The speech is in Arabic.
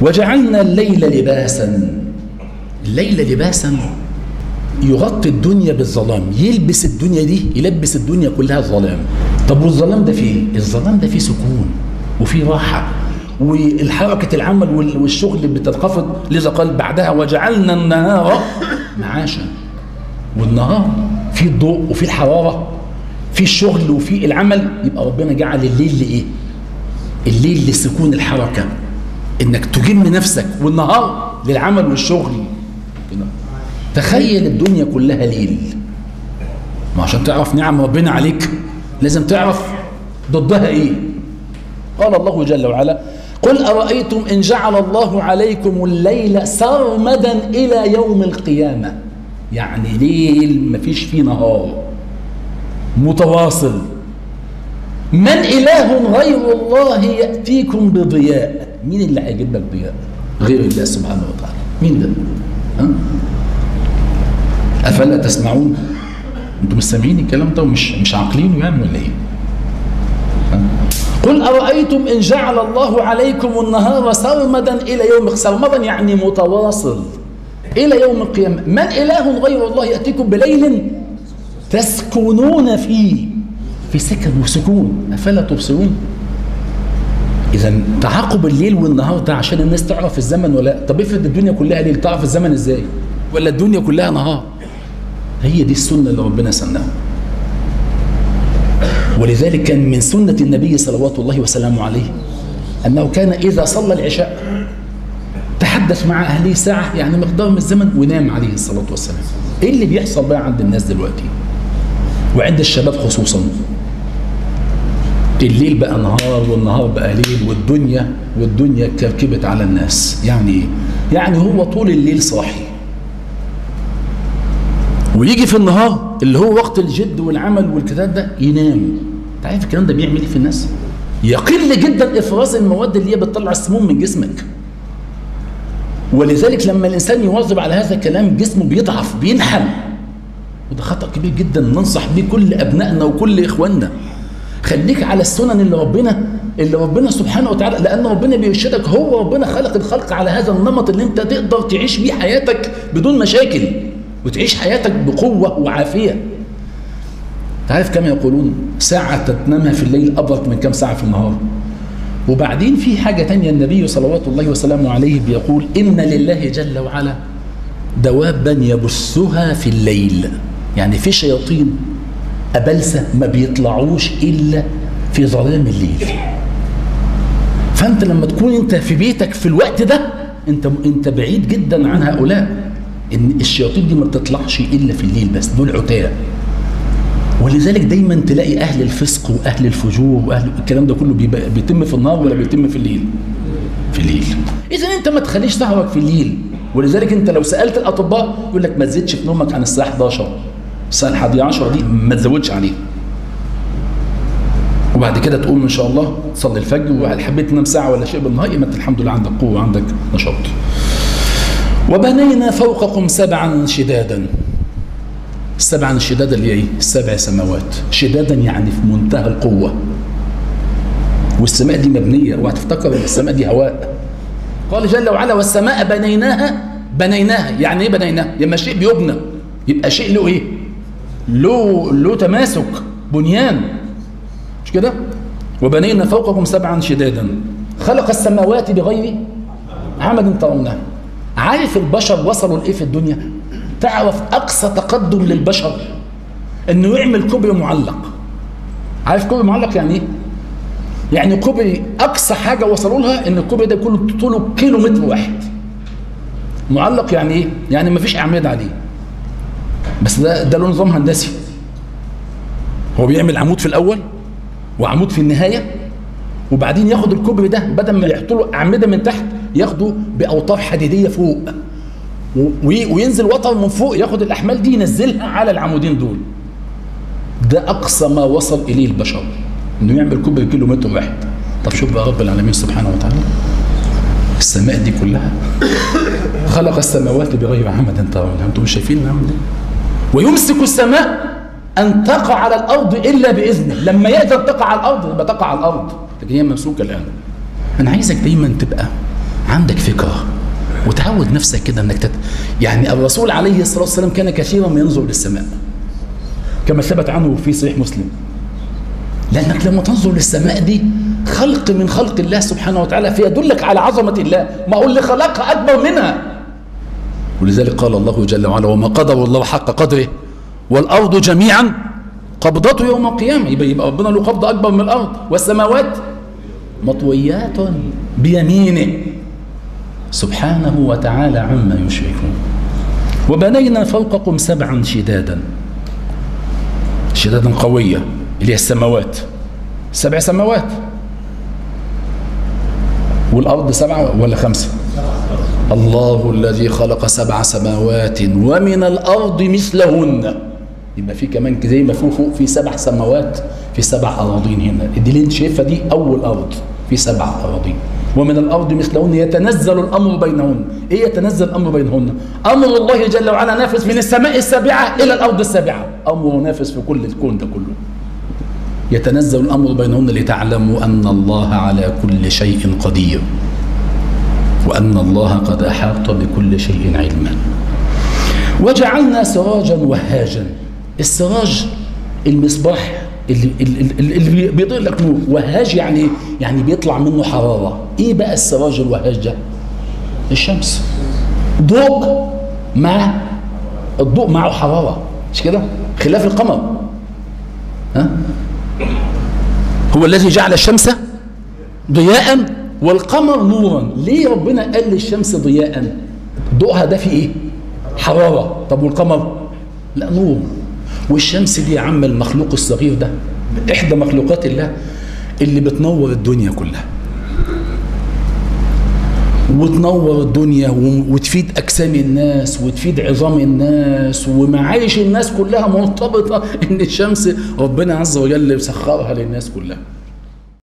وجعلنا الليل لباسا. الليل لباسا يغطي الدنيا بالظلام يلبس الدنيا دي يلبس الدنيا كلها ظلام. طب والظلام ده فيه الظلام ده فيه سكون وفيه راحة. والحركة العمل وال- والشغل بتنخفض لذا قال بعدها وجعلنا النهار معاشا. والنهار فيه الضوء وفيه الحرارة فيه الشغل وفيه العمل. يبقى ربنا جعل الليل لإيه؟ الليل لسكون الحركة. إنك تجم نفسك والنهار للعمل والشغل. تخيل الدنيا كلها ليل. ما عشان تعرف نعم ربنا عليك لازم تعرف ضدها إيه. قال الله جل وعلا قل أرأيتم إن جعل الله عليكم الليل سرمدا إلى يوم القيامة. يعني ليل مفيش فيه نهار. متواصل. من إله غير الله يأتيكم بضياء. مين اللي هيجيب لك ضياء غير الله سبحانه وتعالى؟ مين ده؟ ها؟ أفلا تسمعون؟ أنتم مش سامعين الكلام ده ومش مش عاقلينه يعني ولا إيه؟ قل أرأيتم إن جعل الله عليكم النهار سرمدا إلى يوم سرمدا يعني متواصل إلى يوم القيامة. من إله غير الله يأتيكم بليل تسكنون فيه في سكن وسكون. أفلا تبصرون؟ إذا تعاقب الليل والنهار ده عشان الناس تعرف الزمن ولا لأ؟ طب افرض الدنيا كلها ليل تعرف الزمن إزاي؟ ولا الدنيا كلها نهار؟ هي دي السنة اللي ربنا سنها ولذلك كان من سنة النبي صلوات الله وسلامه عليه أنه كان إذا صلى العشاء تحدث مع أهله ساعة يعني مقدار من الزمن ونام عليه الصلاة والسلام. إيه اللي بيحصل بقى عند الناس دلوقتي؟ وعند الشباب خصوصا. الليل بقى نهار والنهار بقى ليل والدنيا والدنيا كركبت على الناس. يعني إيه؟ يعني هو طول الليل صاحي. ويجي في النهار اللي هو وقت الجد والعمل والكتاب ده ينام. انت عارف الكلام ده بيعمل إيه في الناس؟ يقل جدا إفراز المواد اللي هي بتطلع السموم من جسمك. ولذلك لما الإنسان يواظب على هذا الكلام جسمه بيضعف بينحل. وده خطأ كبير جدا ننصح بيه كل أبنائنا وكل إخواننا. خليك على السنن اللي ربنا اللي ربنا سبحانه وتعالى لأن ربنا بيرشدك. هو ربنا خلق الخلق على هذا النمط اللي أنت تقدر تعيش بيه حياتك بدون مشاكل وتعيش حياتك بقوة وعافية. تعرف كم يقولون؟ ساعة تنامها في الليل أبرك من كم ساعة في النهار. وبعدين في حاجة تانية النبي صلوات الله وسلامه عليه بيقول إن لله جل وعلا دوابا يبثها في الليل. يعني في شياطين. أبلسة ما بيطلعوش إلا في ظلام الليل. فأنت لما تكون أنت في بيتك في الوقت ده أنت أنت بعيد جدا عن هؤلاء إن الشياطين دي ما بتطلعش إلا في الليل بس دول عتاة. ولذلك دايما تلاقي أهل الفسق وأهل الفجور وأهل الكلام ده كله بيتم في النهار ولا بيتم في الليل؟ في الليل. إذا أنت ما تخليش سهرك في الليل. ولذلك أنت لو سألت الأطباء يقول لك ما تزيدش في نومك عن الساعة 11 الساعة الحادية عشرة دي ما تزودش عليه وبعد كده تقوم إن شاء الله تصلي الفجر وهل حبيت تنام ساعة ولا شيء؟ بالنهار يبقى الحمد لله عندك قوة وعندك نشاط. وبنينا فوقكم سبعا شدادا. السبعا الشداد اللي هي إيه؟ السبع سماوات. شدادا يعني في منتهى القوة. والسماء دي مبنية. اوعى تفتكر إن السماء دي هواء. قال جل وعلا والسماء بنيناها بنيناها. يعني إيه بنيناها؟ لما شيء بيبنى يبقى شيء له إيه؟ له له تماسك بنيان مش كده؟ وبنينا فوقكم سبعا شدادا خلق السماوات بغير عمد ترونها عارف البشر وصلوا لإيه في الدنيا؟ تعرف أقصى تقدم للبشر أنه يعمل كوبري معلق عارف كوبري معلق يعني إيه؟ يعني كوبري أقصى حاجة وصلوا لها أن الكوبري ده كله طوله كيلو متر واحد معلق يعني إيه؟ يعني مفيش أعمدة عليه بس ده ده له نظام هندسي. هو بيعمل عمود في الأول وعمود في النهاية وبعدين ياخد الكوبري ده بدل ما يحط له أعمدة من تحت ياخده بأوتار حديدية فوق. وينزل وتر من فوق ياخد الأحمال دي ينزلها على العمودين دول. ده أقصى ما وصل إليه البشر إنه يعمل كوبري كيلو متر واحد. طب شوف بقى رب العالمين سبحانه وتعالى. السماء دي كلها خلق السماوات بغير عمد ترونها أنتم مش شايفين نعمل إيه ويمسك السماء أن تقع على الأرض إلا بإذنه. لما يقدر تقع على الأرض يبقى تقع على الأرض. لكن هي ممسوكة الآن. أنا عايزك دايما تبقى عندك فكرة وتعود نفسك كده إنك تت... يعني الرسول عليه الصلاة والسلام كان كثيرا ما ينظر للسماء كما ثبت عنه في صحيح مسلم. لأنك لما تنظر للسماء دي خلق من خلق الله سبحانه وتعالى فيدلك على عظمة الله. ما هو اللي خلقها أكبر منها. ولذلك قال الله جل وعلا وما قدر الله حق قدره والأرض جميعا قبضته يوم القيامة. يبقى, يبقى ربنا له قبضة أكبر من الأرض. والسماوات مطويات بيمينه. سبحانه وتعالى عما يشركون. وبنينا فوقكم سبعا شدادا. شدادا قوية اللي هي السماوات. سبع سماوات. والأرض سبعة ولا خمسة؟ الله الذي خلق سبع سماوات ومن الأرض مثلهن. يبقى في كمان زي ما في فوق في سبع سماوات في سبع أراضين هنا. دي اللي انت شايفها دي أول أرض في سبع أراضين. ومن الأرض مثلهن يتنزل الأمر بينهن. إيه يتنزل الأمر بينهن؟ أمر الله جل وعلا نافذ من السماء السابعة إلى الأرض السابعة. أمر نافذ في كل الكون ده كله. يتنزل الأمر بينهن لتعلموا أن الله على كل شيء قدير. وأن الله قد أحاط بكل شيء علما. وجعلنا سراجا وهاجا. السراج المصباح اللي, اللي, اللي بيضيء لك نور. وهاج يعني يعني بيطلع منه حرارة. إيه بقى السراج الوهاج ده؟ الشمس. ضوء مع الضوء معه حرارة. مش كده؟ خلاف القمر. ها؟ هو الذي جعل الشمس ضياء والقمر نورا. ليه ربنا قال للشمس ضياء؟ ضوءها ده فيه إيه؟ حرارة. طب والقمر؟ لا نور. والشمس دي يا عم المخلوق الصغير ده. إحدى مخلوقات الله اللي بتنور الدنيا كلها. وتنور الدنيا وتفيد أجسام الناس وتفيد عظام الناس ومعايش الناس كلها مرتبطة إن الشمس ربنا عز وجل سخرها للناس كلها.